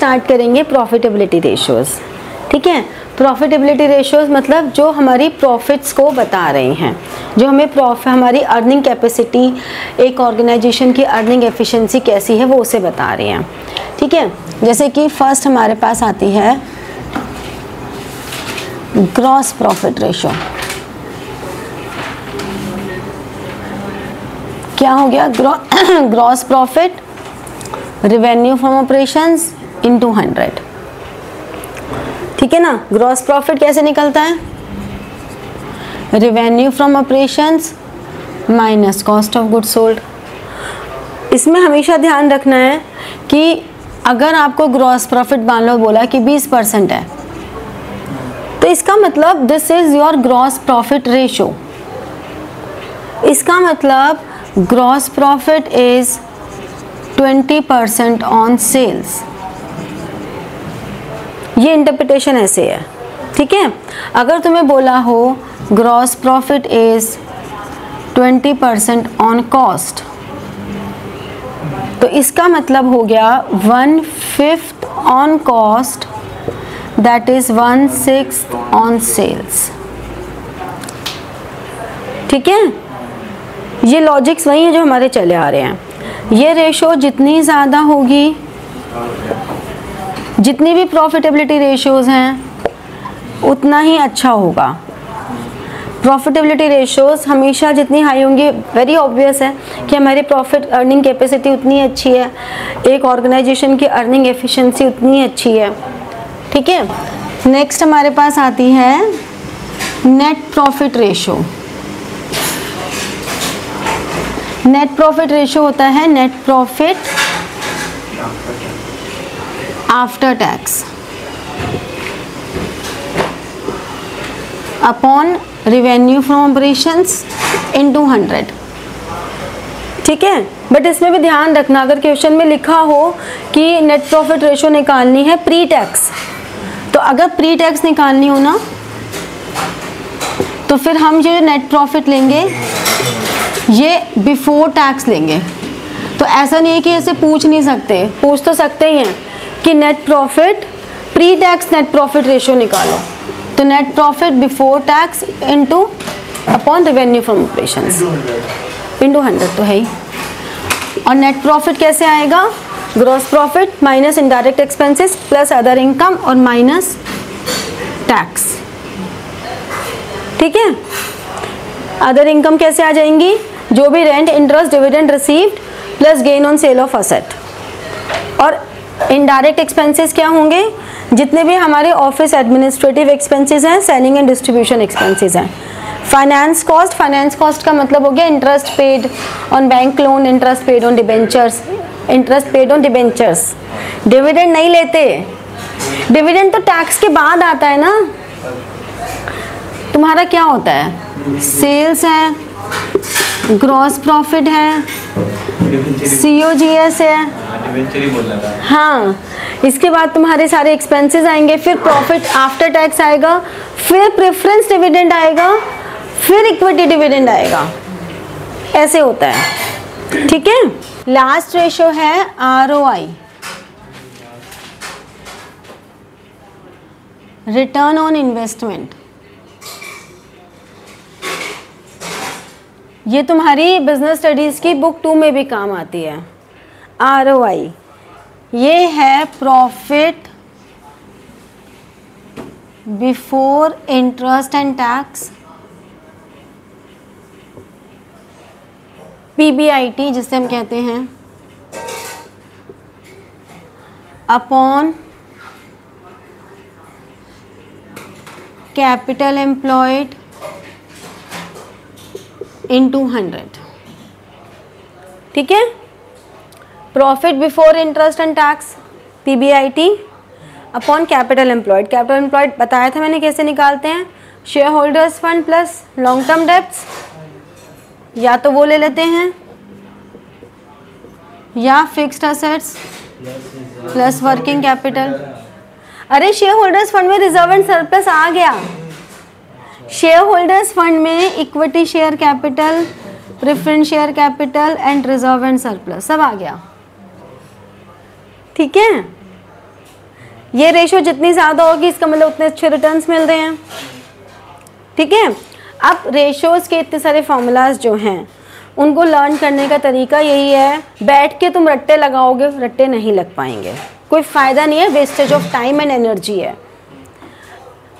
Start करेंगे profitability ratios ठीक है? प्रॉफिटेबिलिटी रेशियोज मतलब जो हमारी प्रॉफिट्स को बता रहे हैं। जो हमें प्रॉफिट हमारी अर्निंग कैपेसिटी एक ऑर्गेनाइजेशन की अर्निंग एफिशिएंसी कैसी है वो उसे बता रहे हैं। ठीक है? जैसे कि फ़र्स्ट हमारे पास आती है ग्रॉस प्रॉफिट रेशियो क्या हो गया? Gross profit revenue from operations into hundred ठीक है ना? ग्रॉस प्रॉफिट कैसे निकलता है? Revenue from operations minus cost of good sold इसमें हमेशा ध्यान रखना है कि अगर आपको ग्रॉस प्रॉफिट मान लो बोला कि 20 परसेंट है तो इसका मतलब this is your gross profit ratio इसका मतलब gross profit is 20 percent on sales ये इंटरप्रिटेशन ऐसे है, ठीक है? अगर तुम्हें बोला हो gross profit is 20 percent on cost तो इसका मतलब हो गया one fifth on cost that is one six on sales ठीक है? ये लॉजिक्स वही है जो हमारे चले आ रहे हैं। ये रेशो जितनी ज़्यादा होगी जितनी भी प्रॉफिटेबिलिटी रेशियोज हैं, उतना ही अच्छा होगा। प्रॉफिटेबिलिटी रेशियोज हमेशा जितनी हाई होंगी वेरी ऑब्वियस है कि हमारी प्रॉफिट अर्निंग कैपेसिटी उतनी अच्छी है। एक ऑर्गेनाइजेशन की अर्निंग एफिशिएंसी उतनी अच्छी है। ठीक है? नेक्स्ट हमारे पास आती है net profit ratio net profit ratio होता है net profit after tax. Upon revenue from operations into 100 ठीक है? बट इसमें भी ध्यान रखना, अगर क्वेश्चन में लिखा हो कि नेट प्रॉफिट रेशो निकालनी है प्री टैक्स तो अगर प्री टैक्स निकालनी हो ना तो फिर हम जो नेट प्रॉफिट लेंगे, ये बिफोर टैक्स लेंगे। तो ऐसा नहीं है कि ऐसे पूछ नहीं सकते। पूछ तो सकते ही हैं। कि net profit pre tax net profit ratio निकालो। तो net profit before tax into upon revenue from operation into hundred तो है ही। और नेट प्रॉफिट कैसे आएगा? Gross profit minus indirect expenses plus other income और माइनस टैक्स ठीक है? अदर इनकम कैसे आ जाएँगी? जो भी rent interest dividend received plus gain on sale of asset और इनडायरेक्ट एक्सपेंसेस क्या होंगे? जितने भी हमारे ऑफ़िस एडमिनिस्ट्रेटिव एक्सपेंसेस हैं सेलिंग एंड डिस्ट्रीब्यूशन एक्सपेंसेस हैं। फाइनेंस कॉस्ट फाइनेंस कॉस्ट का मतलब हो गया interest paid on bank loan interest paid on debentures interest paid on debentures dividend नहीं लेते। डिविडेंड तो टैक्स के बाद आता है ना? तुम्हारा क्या होता है? सेल्स है ग्रॉस प्रॉफिट है सी ओ जी एस है। हाँ इसके बाद तुम्हारे सारे एक्सपेंसेस आएँगे फिर प्रॉफिट आफ्टर टैक्स आएगा फिर प्रेफरेंस डिविडेंड आएगा फिर इक्विटी डिविडेंड आएगा। ऐसे होता है। ठीक है? लास्ट रेशो है R O I return on investment ये तुम्हारी बिज़नेस स्टडीज़ की बुक टू में भी काम आती है। आर ओ आई ये है profit before interest and tax PBIT जिसे हम कहते हैं। Upon capital employed into hundred. ठीक है? Profit before interest and tax PBIT upon capital employed capital employed बताया था मैंने कैसे निकालते हैं? Shareholders fund plus long term debts या तो वो ले लेते हैं, या fixed assets plus working capital अरे शेयर होल्डर्स फंड में रिज़र्व एंड सरप्लस आ गया। शेयर होल्डर्स फंड में equity share capital preference share capital and reserve and surplus सब आ गया। ठीक है? ये रेशो जितनी ज़्यादा होगी, इसका मतलब उतने अच्छे रिटर्न्स मिल रहे हैं। ठीक है? अब रेशोज़ के इतने सारे फार्मूलाज जो हैं, उनको लर्न करने का तरीका यही है, बैठ के तुम रट्टे लगाओगे, रट्टे नहीं लग पाएँगे। कोई फ़ायदा नहीं है wastage of time and energy है।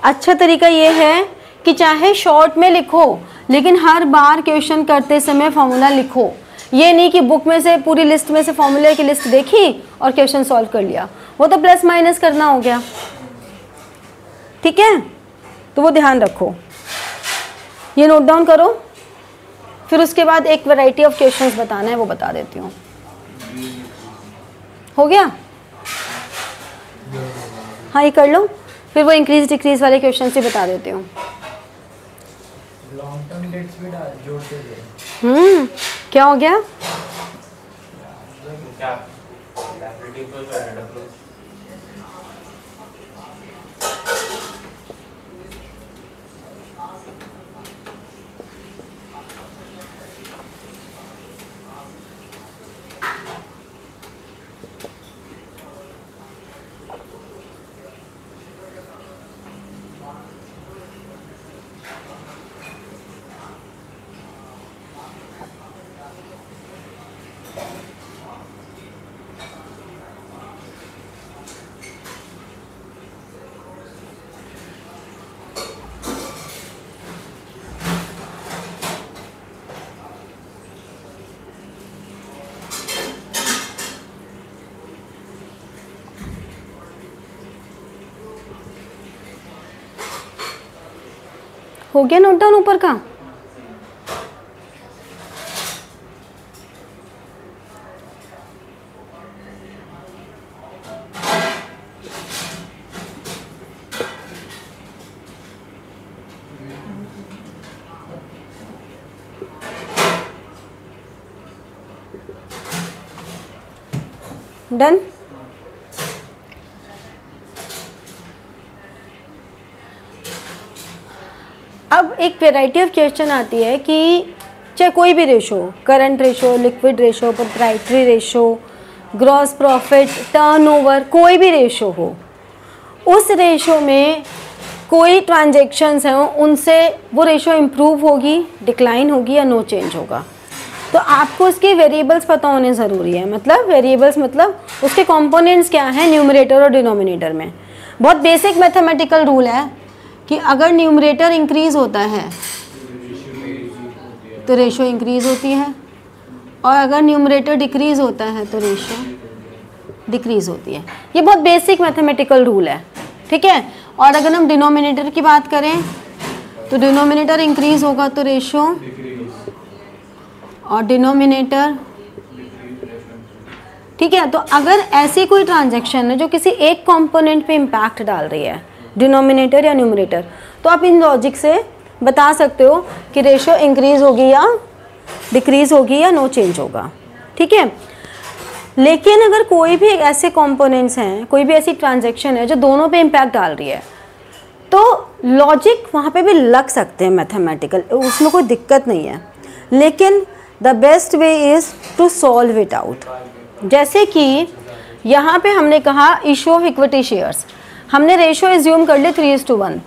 अच्छा तरीका ये है कि चाहे शॉर्ट में लिखो, लेकिन हर बार क्वेश्चन करते समय फॉर्मूला लिखो। ये नहीं कि बुक में से, पूरी लिस्ट में से फॉर्मूले की लिस्ट देखी और क्वेश्चन सॉल्व कर लिया। वो तो प्लस माइनस करना हो गया। ठीक है? तो वो ध्यान रखो। ये नोट डाउन करो। फिर उसके बाद एक वैरायटी ऑफ़ क्वेश्चंस बताना है, वो बता देती हूँ। हो गया? हाँ ये कर लो। फिर वो इंक्रीज डिक्रीज वाले क्वेश्चन से बता देती हूँ। हम्म क्या हो गया? हो गया नोट डाउन ऊपर का? डन अब एक वेराइटी ऑफ़ क्वेश्चन आती है कि चाहे कोई भी ratio current ratio liquid ratio proprietary ratio gross profit turnover कोई भी रेशो हो, उस रेशो में कोई ट्रांजेक्शन्स हैं, उनसे वो रेशो इम्प्रूव होगी डिक्लाइन होगी या नो चेंज होगा। तो आपको उसके वेरिएबल्स पता होने ज़रूरी है। मतलब वेरिएबल्स मतलब उसके कंपोनेंट्स क्या हैं न्यूमरेटर और डिनोमिनेटर में। बहुत बेसिक मैथमेटिकल रूल है। कि अगर न्यूमरेटर इंक्रीज होता है तो रेशो इंक्रीज होती है। और अगर न्यूमरेटर डिक्रीज होता है तो रेशो डिक्रीज होती है। ये बहुत बेसिक मैथमेटिकल रूल है, ठीक है? और अगर हम डिनोमिनेटर की बात करें तो डिनोमिनेटर इंक्रीज होगा तो रेशो और डिनोमिनेटर ठीक है? तो अगर ऐसी कोई ट्रांजैक्शन है, जो किसी एक कंपोनेंट पे इम्पैक्ट डाल रही है डिनोमिनेटर या न्यूमिनेटर तो आप इन लॉजिक से बता सकते हो कि रेशियो इंक्रीज होगी या डिक्रीज होगी या नो चेंज होगा। ठीक है? लेकिन अगर कोई भी ऐसे कंपोनेंट्स हैं, कोई भी ऐसी ट्रांजेक्शन है जो दोनों पे इम्पैक्ट डाल रही है तो लॉजिक वहाँ पे भी लग सकते हैं मैथमेटिकल उसमें कोई दिक्कत नहीं है। लेकिन the best way is to solve it out जैसे कि यहाँ पे हमने कहा इशू ऑफ़ इक्विटी शेयर्स हमने रेशो एज्यूम कर लिया थ्री इज़ टू वन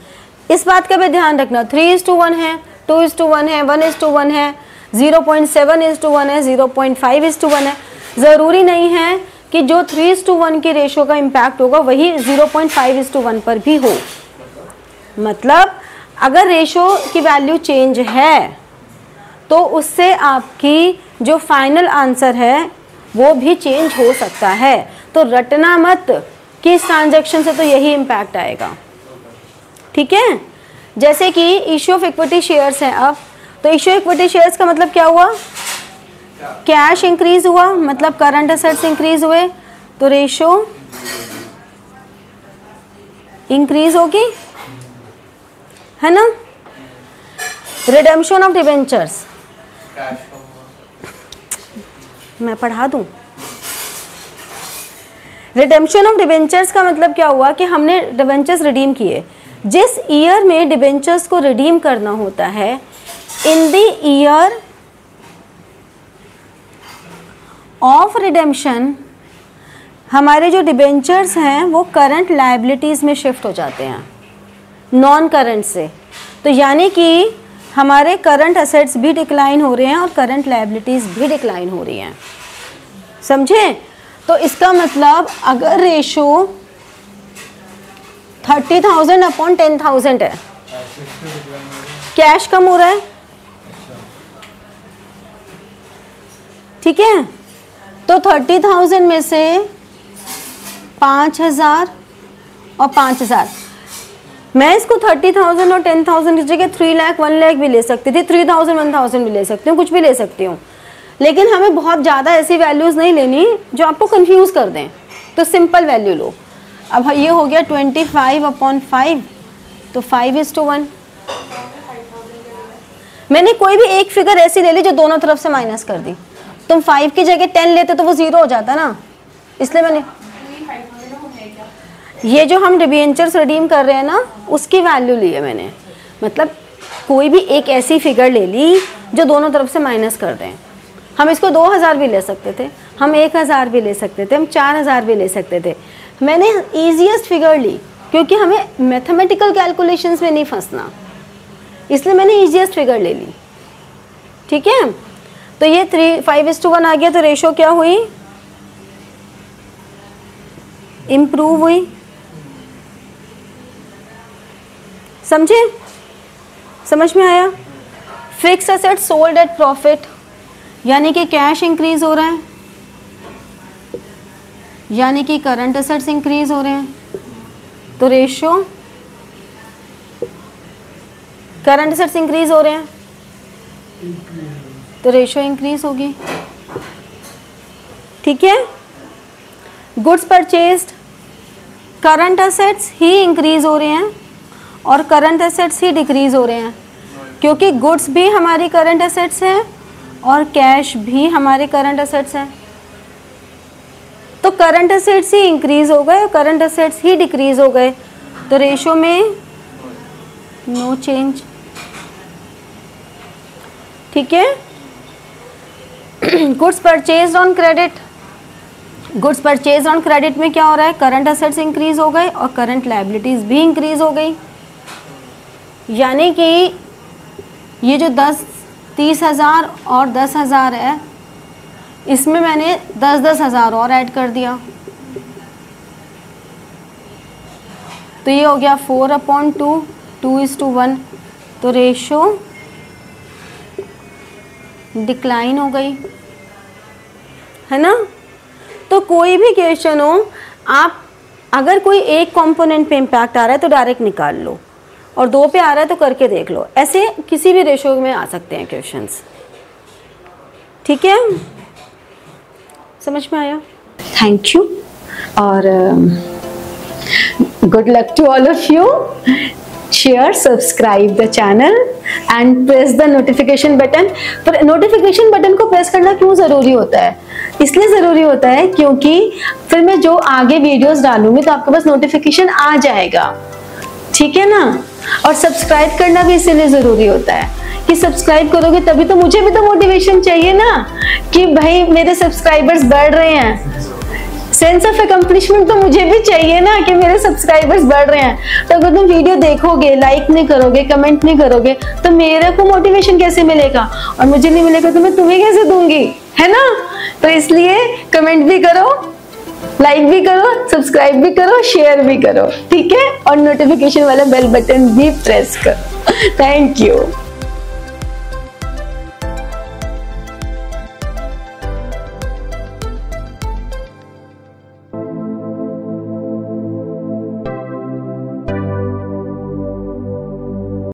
इस बात का भी ध्यान रखना थ्री इज़ टू वन है टू इज़ टू वन है वन इज़ टू वन है zero point seven is to one है zero point five is to one है. ज़रूरी नहीं है कि जो थ्री इज़ टू वन की रेशो का इम्पैक्ट होगा, वही zero point five is to one पर भी हो. मतलब अगर रेशो की वैल्यू चेंज है तो उससे आपकी जो फाइनल आंसर है, वो भी चेंज हो सकता है. तो रटना मत कि इस ट्रांजेक्शन से तो यही इम्पैक्ट आएगा? ठीक है? जैसे कि इश्यू ऑफ़ इक्विटी शेयर्स है अब। तो इश्यू इक्विटी शेयर्स का मतलब क्या हुआ? कैश इंक्रीज हुआ मतलब करंट असेट्स इंक्रीज हुए। तो रेशो इंक्रीज होगी। है ना? रिडेम्पशन ऑफ़ डिवेंचर्स मैं पढ़ा दूँ? रिडेम्पशन ऑफ़ डिवेंचर्स का मतलब क्या हुआ कि हमने डिवेंचर्स रिडीम किए। जिस ईयर में डिवेंचर्स को रिडीम करना होता है in the year of redemption हमारे जो डिबेंचर्स हैं, वो करंट लाइबिलिटीज़ में शिफ्ट हो जाते हैं। नॉन करंट से। तो यानी कि हमारे करंट असेट्स भी डिक्लाइन हो रहे हैं और करंट लाइबिलिटीज़ भी डिक्लाइन हो रही हैं। समझे? तो इसका मतलब अगर ratio thirty thousand upon ten thousand है कैश कम हो रहा है? ठीक है? तो थर्टी थाउज़ेंड में से पाँच हज़ार और पाँच हज़ार। मैं इसको थर्टी थाउज़ेंड और टेन थाउज़ेंड की जगह थ्री लाख वन लाख भी ले सकती थी थ्री थाउज़ेंड वन थाउज़ेंड भी ले सकती हूँ, कुछ भी ले सकती हूँ। लेकिन हमें बहुत ज़्यादा ऐसी वैल्यूज़ नहीं लेनी जो आपको कंफ्यूज कर दें। तो सिंपल वैल्यू लो। अब ये हो गया ट्वेंटी फाइव अपॉन फाइव तो फाइव इज़ टू वन मैंने कोई भी एक फिगर ऐसी ले ली जो दोनों तरफ़ से माइनस कर दी। तुम फाइव की जगह टेन लेते तो वो ज़ीरो हो जाता ना। इसलिए मैंने ये जो हम डिबेंचर्स रिडीम कर रहे हैं ना, उसकी वैल्यू ली है मैंने। मतलब कोई भी एक ऐसी फिगर ले ली जो दोनों तरफ़ से माइनस कर दें। हम इसको दो हज़ार भी ले सकते थे, हम एक हज़ार भी ले सकते थे, हम चार हज़ार भी ले सकते थे। मैंने ईजिएस्ट फिगर ली, क्योंकि हमें मैथमेटिकल कैलकुलेशंस में नहीं फंसना। इसलिए मैंने ईजिएस्ट फिगर ले ली। ठीक है? तो ये three five is to one आ गया तो रेशो क्या हुई? इम्प्रूव हुई। समझे? समझ में आया? Fix asset sold at profit यानी कि कैश इंक्रीज हो रहा है। यानी कि करंट असेट्स इंक्रीज हो रहे हैं। तो रेशो करंट असेट्स इंक्रीज हो रहे हैं। तो रेशो इंक्रीज होगी। ठीक है? गुड्स परचेस्ड करंट असेट्स ही इंक्रीज हो रहे हैं और करंट असेट्स ही डिक्रीज़ हो रहे हैं। क्योंकि गुड्स भी हमारी करंट असेट्स हैं और कैश भी हमारे करंट असेट्स हैं। तो करंट असेट्स ही इंक्रीज हो गए और करंट एसेट्स ही डिक्रीज हो गए। तो रेशो में नो चेंज ठीक है? Goods purchase on credit goods purchase on credit में क्या हो रहा है? करंट असेट्स इंक्रीज हो गए और करंट लाइबिलिटीज भी इंक्रीज हो गई। यानी कि ये जो दस तीस हज़ार और दस हज़ार है। इसमें मैंने दस दस हज़ार और ऐड कर दिया। तो ये हो गया four upon two two is to one. तो रेशो डिक्लाइन हो गई, है ना? तो कोई भी क्वेश्चन हो, आप अगर कोई एक कंपोनेंट पे इम्पैक्ट आ रहा है तो डायरेक्ट निकाल लो। और दो पे आ रहा है तो करके देख लो। ऐसे किसी भी रेशो में आ सकते हैं क्वेश्चन ठीक है? समझ में आया? थैंक यू और good luck to all of you share subscribe the channel and press the notification button पर नोटिफिकेशन बटन को प्रेस करना क्यों ज़रूरी होता है? इसलिए ज़रूरी होता है क्योंकि फिर मैं जो आगे वीडियोस डालूँगी तो आपके पास नोटिफिकेशन आ जाएगा। ठीक है ना? और सब्सक्राइब करना भी इसीलिए ज़रूरी होता है कि सब्सक्राइब करोगे तभी तो मुझे भी तो मोटिवेशन चाहिए ना कि भाई मेरे सब्सक्राइबर्स बढ़ रहे हैं। सेंस ऑफ़ अकम्पलिशमेंट तो मुझे भी चाहिए ना कि मेरे सब्सक्राइबर्स बढ़ रहे हैं। तो अगर तुम वीडियो देखोगे लाइक नहीं करोगे कमेंट नहीं करोगे तो मेरे को मोटिवेशन कैसे मिलेगा? और मुझे नहीं मिलेगा तो मैं तुम्हें कैसे दूँगी? है ना? तो इसलिए कमेंट भी करो लाइक भी करो सब्सक्राइब भी करो शेयर भी करो, ठीक है? और नोटिफिकेशन वाला बेल बटन भी प्रेस करो। Thank you